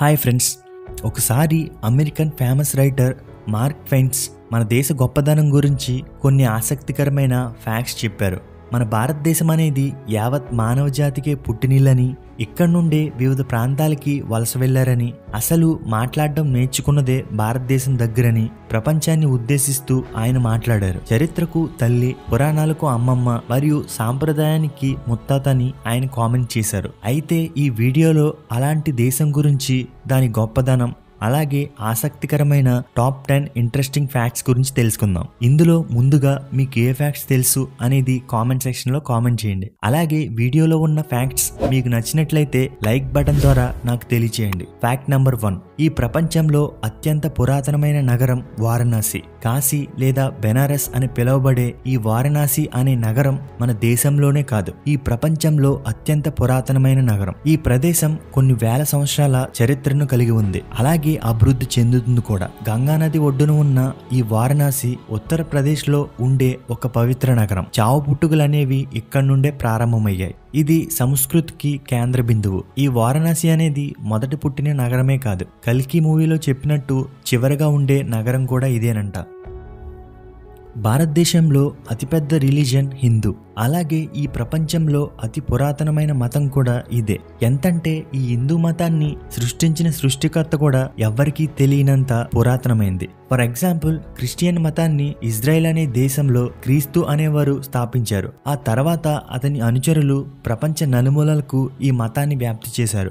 Hi friends. ఒకసారి American famous writer Mark ఫెన్స్ మన దేశ గొప్పదనం గురించి కొన్ని ఆసక్తికరమైన ఫ్యాక్ట్స్ చెప్పారు. మన భారతదేశం అనేది యావత్ మానవ జాతికే పుట్టినిల్లని ఇక్కడి నుండే వివిధ ప్రాంతాలకి వలస వెళ్ళారని అసలు మాట్లాడడం నేర్చుకున్నదే భారతదేశం దగ్గరని ప్రపంచాన్ని ఉద్దేశిస్తూ ఆయన మాట్లాడారు. చరిత్రకు తల్లి పురాణాలకు అమ్మమ్మ మరియు సాంప్రదాయానికి ముత్తాతని ఆయన కామెంట్ చేశారు. అయితే ఈ వీడియోలో అలాంటి దేశం గురించి దాని గొప్పదనం అలాగే ఆసక్తికరమైన టాప్ టెన్ ఇంట్రెస్టింగ్ ఫ్యాక్ట్స్ గురించి తెలుసుకుందాం. ఇందులో ముందుగా మీకు ఏ ఫ్యాక్ట్స్ తెలుసు అనేది కామెంట్ సెక్షన్లో కామెంట్ చేయండి. అలాగే వీడియోలో ఉన్న ఫ్యాక్ట్స్ మీకు నచ్చినట్లయితే లైక్ బటన్ ద్వారా నాకు తెలియచేయండి. Fact number one. ఈ ప్రపంచంలో అత్యంత పురాతనమైన నగరం వారణాసి. కాశీ లేదా బెనారస్ అని పిలువబడే ఈ వారణాసి అనే నగరం మన దేశంలోనే కాదు. ఈ ప్రపంచంలో అత్యంత పురాతనమైన నగరం. ఈ ప్రదేశం కొన్ని వేల సంవత్సరాల చరిత్రను కలిగి ఉంది. అలాగే అభివృద్ధి చెందుతుంది కూడా. గంగానది ఒడ్డున ఉన్న ఈ వారణాసి ఉత్తరప్రదేశ్లో ఉండే ఒక పవిత్ర నగరం. చావు పుట్టుకలు అనేవి నుండే ప్రారంభమయ్యాయి. ఇది సంస్కృతికి కేంద్ర బిందువు. ఈ వారణాసి అనేది మొదటి పుట్టిన నగరమే కాదు. కల్కి మూవీలో చెప్పినట్టు చివరగా ఉండే నగరం కూడా ఇదేనంట. భారతదేశంలో అతిపెద్ద రిలీజన్ హిందూ. అలాగే ఈ ప్రపంచంలో అతి పురాతనమైన మతం కూడా ఇదే. ఎంతంటే ఈ హిందూ మతాన్ని సృష్టించిన సృష్టికర్త కూడా ఎవ్వరికీ తెలియనంత పురాతనమైంది. ఫర్ ఎగ్జాంపుల్ క్రిస్టియన్ మతాన్ని ఇజ్రాయెల్ అనే దేశంలో క్రీస్తు అనేవారు స్థాపించారు. ఆ తర్వాత అతని అనుచరులు ప్రపంచ నలుమూలలకు ఈ మతాన్ని వ్యాప్తి చేశారు.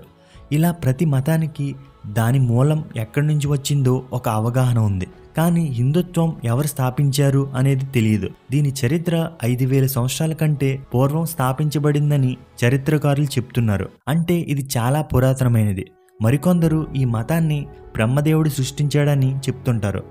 ఇలా ప్రతి మతానికి దాని మూలం ఎక్కడి నుంచి వచ్చిందో ఒక అవగాహన ఉంది. కానీ హిందుత్వం ఎవరు స్థాపించారు అనేది తెలియదు. దీని చరిత్ర ఐదు వేల సంవత్సరాల కంటే పూర్వం స్థాపించబడిందని చరిత్రకారులు చెప్తున్నారు. అంటే ఇది చాలా పురాతనమైనది. మరికొందరు ఈ మతాన్ని బ్రహ్మదేవుడు సృష్టించాడని చెప్తుంటారు.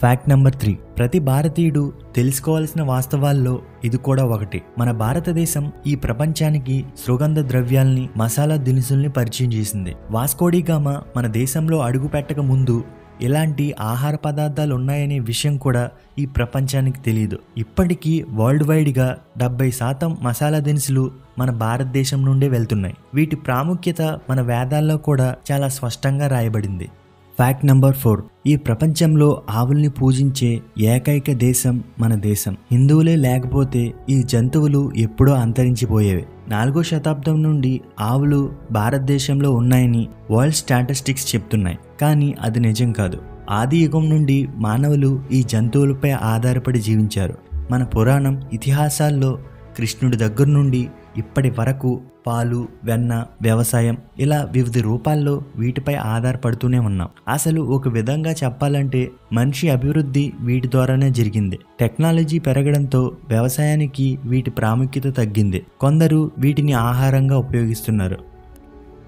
ఫ్యాక్ట్ నెంబర్ త్రీ ప్రతి భారతీయుడు తెలుసుకోవాల్సిన వాస్తవాల్లో ఇది కూడా ఒకటి. మన భారతదేశం ఈ ప్రపంచానికి సుగంధ ద్రవ్యాల్ని మసాలా దినుసుల్ని పరిచయం చేసింది. వాస్కోడిగామ మన దేశంలో అడుగు పెట్టక ముందు ఇలాంటి ఆహార పదార్థాలు ఉన్నాయనే విషయం కూడా ఈ ప్రపంచానికి తెలియదు ఇప్పటికీ వరల్డ్ వైడ్గా డెబ్బై శాతం మసాలా దినుసులు మన భారతదేశం నుండే వెళ్తున్నాయి. వీటి ప్రాముఖ్యత మన వేదాల్లో కూడా చాలా స్పష్టంగా రాయబడింది. ఫ్యాక్ట్ నంబర్ ఫోర్ ఈ ప్రపంచంలో ఆవుల్ని పూజించే ఏకైక దేశం మన దేశం. హిందువులే లేకపోతే ఈ జంతువులు ఎప్పుడో అంతరించిపోయేవి. నాలుగో శతాబ్దం నుండి ఆవులు భారతదేశంలో ఉన్నాయని వరల్డ్ స్టాటిస్టిక్స్ చెప్తున్నాయి. కానీ అది నిజం కాదు. ఆది యుగం నుండి మానవులు ఈ జంతువులపై ఆధారపడి జీవించారు. మన పురాణం ఇతిహాసాల్లో కృష్ణుడి దగ్గర నుండి ఇప్పటి వరకు పాలు వెన్న వ్యవసాయం ఇలా వివిధ రూపాల్లో వీటిపై ఆధారపడుతూనే ఉన్నాం. అసలు ఒక విధంగా చెప్పాలంటే మనిషి అభివృద్ధి వీటి ద్వారానే జరిగింది. టెక్నాలజీ పెరగడంతో వ్యవసాయానికి వీటి ప్రాముఖ్యత తగ్గింది. కొందరు వీటిని ఆహారంగా ఉపయోగిస్తున్నారు.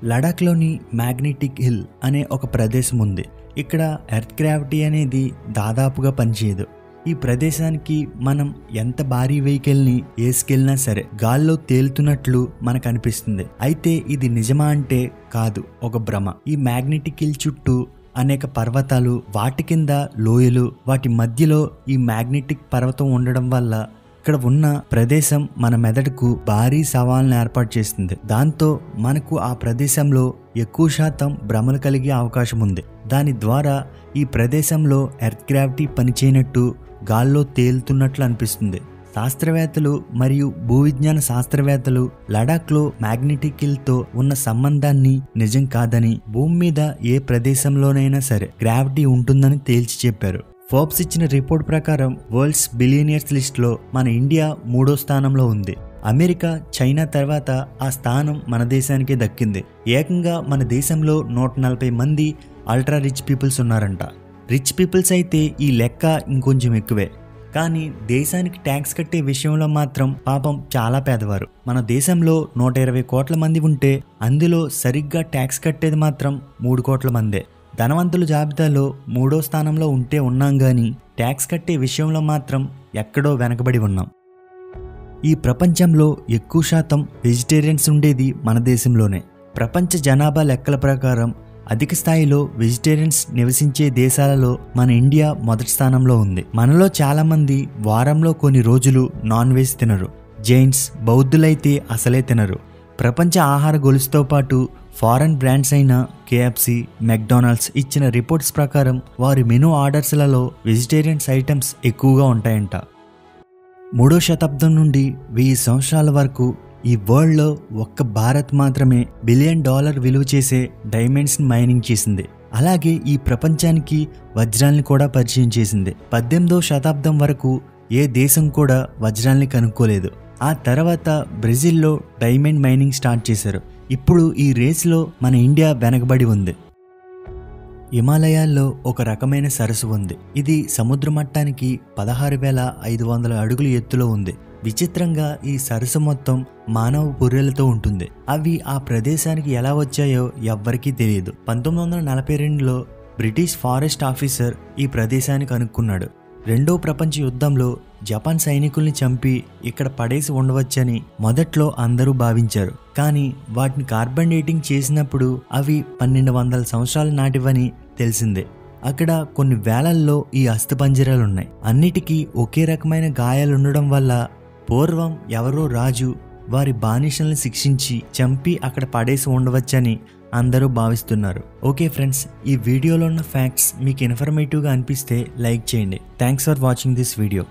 లడాఖ్లోని మ్యాగ్నెటిక్ హిల్ అనే ఒక ప్రదేశం ఉంది. ఇక్కడ ఎర్త్ గ్రావిటీ అనేది దాదాపుగా పనిచేయదు. ఈ ప్రదేశానికి మనం ఎంత భారీ వెహికల్ని వేసుకెళ్ళినా సరే గాల్లో తేలుతున్నట్లు మనకు అనిపిస్తుంది అయితే ఇది నిజమా అంటే కాదు ఒక భ్రమ. ఈ మ్యాగ్నెటిక్ హిల్ చుట్టూ అనేక పర్వతాలు వాటి కింద లోయలు వాటి మధ్యలో ఈ మ్యాగ్నెటిక్ పర్వతం ఉండడం వల్ల ఇక్కడ ఉన్న ప్రదేశం మన మెదడుకు భారీ సవాల్ని ఏర్పాటు చేస్తుంది. దాంతో మనకు ఆ ప్రదేశంలో ఎక్కువ శాతం భ్రమలు కలిగే అవకాశం ఉంది. దాని ద్వారా ఈ ప్రదేశంలో ఎర్త్ గ్రావిటీ పనిచేయనట్టు గాల్లో తేలుతున్నట్లు అనిపిస్తుంది. శాస్త్రవేత్తలు మరియు భూవిజ్ఞాన శాస్త్రవేత్తలు లడాఖ్లో మ్యాగ్నెటిక్ ఉన్న సంబంధాన్ని నిజం కాదని భూమి మీద ఏ ప్రదేశంలోనైనా సరే గ్రావిటీ ఉంటుందని తేల్చి చెప్పారు. ఫోర్బ్స్ ఇచ్చిన రిపోర్ట్ ప్రకారం వరల్డ్స్ బిలియనియర్స్ లిస్ట్లో మన ఇండియా మూడో స్థానంలో ఉంది. అమెరికా చైనా తర్వాత ఆ స్థానం మన దేశానికే దక్కింది. ఏకంగా మన దేశంలో నూట నలభై మంది అల్ట్రా రిచ్ పీపుల్స్ ఉన్నారంట. రిచ్ పీపుల్స్ అయితే ఈ లెక్క ఇంకొంచెం ఎక్కువే. కానీ దేశానికి ట్యాక్స్ కట్టే విషయంలో మాత్రం పాపం చాలా పేదవారు. మన దేశంలో నూట ఇరవై కోట్ల మంది ఉంటే అందులో సరిగ్గా ట్యాక్స్ కట్టేది మాత్రం మూడు కోట్ల మందే. ధనవంతుల జాబితాలో మూడో స్థానంలో ఉంటే ఉన్నాం కానీ ట్యాక్స్ కట్టే విషయంలో మాత్రం ఎక్కడో వెనకబడి ఉన్నాం. ఈ ప్రపంచంలో ఎక్కువ శాతం వెజిటేరియన్స్ ఉండేది మన దేశంలోనే. ప్రపంచ జనాభా లెక్కల ప్రకారం అధిక స్థాయిలో వెజిటేరియన్స్ నివసించే దేశాలలో మన ఇండియా మొదటి స్థానంలో ఉంది. మనలో చాలా మంది వారంలో కొన్ని రోజులు నాన్ వెజ్ తినరు. జైన్స్ బౌద్ధులైతే అసలే తినరు. ప్రపంచ ఆహార గొలుసుతో పాటు ఫారెన్ బ్రాండ్స్ అయిన కేఎఫ్సి మెక్డొనాల్డ్స్ ఇచ్చిన రిపోర్ట్స్ ప్రకారం వారి మెనూ ఆర్డర్స్లలో వెజిటేరియన్స్ ఐటమ్స్ ఎక్కువగా ఉంటాయంట. మూడో శతాబ్దం నుండి వెయ్యి సంవత్సరాల వరకు ఈ వరల్డ్లో ఒక్క భారత్ మాత్రమే బిలియన్ డాలర్ విలువ చేసే డైమండ్స్ని మైనింగ్ చేసింది. అలాగే ఈ ప్రపంచానికి వజ్రాల్ని కూడా పరిచయం చేసింది. పద్దెనిమిదో శతాబ్దం వరకు ఏ దేశం కూడా వజ్రాల్ని కనుక్కోలేదు. ఆ తర్వాత బ్రెజిల్లో డైమండ్ మైనింగ్ స్టార్ట్ చేశారు. ఇప్పుడు ఈ రేస్లో మన ఇండియా వెనకబడి ఉంది. హిమాలయాల్లో ఒక రకమైన సరస్సు ఉంది. ఇది సముద్ర మట్టానికి పదహారు వేల ఐదు వందల అడుగుల ఎత్తులో ఉంది. విచిత్రంగా ఈ సరస్సు మొత్తం మానవ పుర్రెలతో ఉంటుంది. అవి ఆ ప్రదేశానికి ఎలా వచ్చాయో ఎవ్వరికీ తెలియదు. పంతొమ్మిది వందల నలభై రెండులో బ్రిటిష్ ఫారెస్ట్ ఆఫీసర్ ఈ ప్రదేశాన్ని కనుక్కున్నాడు. రెండో ప్రపంచ యుద్ధంలో జపాన్ సైనికుల్ని చంపి ఇక్కడ పడేసి ఉండవచ్చని మొదట్లో అందరూ భావించారు. కానీ వాటిని కార్బన్ డేటింగ్ చేసినప్పుడు అవి పన్నెండు వందల సంవత్సరాల నాటివని తెలిసిందే. అక్కడ కొన్ని వేలల్లో ఈ అస్థిపంజరాలున్నాయి. అన్నిటికీ ఒకే రకమైన గాయాలు ఉండడం వల్ల పూర్వం ఎవరో రాజు వారి బానిసల్ని శిక్షించి చంపి అక్కడ పడేసి ఉండవచ్చని అందరూ భావిస్తున్నారు. ఓకే ఫ్రెండ్స్ ఈ వీడియోలో ఉన్న ఫ్యాక్ట్స్ మీకు ఇన్ఫర్మేటివ్గా అనిపిస్తే లైక్ చేయండి. Thanks for watching this video.